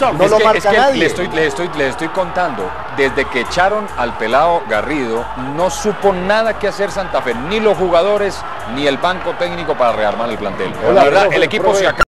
No Es lo que- marca es que nadie. Le estoy, le, estoy, le estoy contando, desde que echaron al pelado Garrido, no supo nada que hacer Santa Fe, ni los jugadores, ni el banco técnico para rearmar el plantel. Hola, La verdad, el equipo se acaba.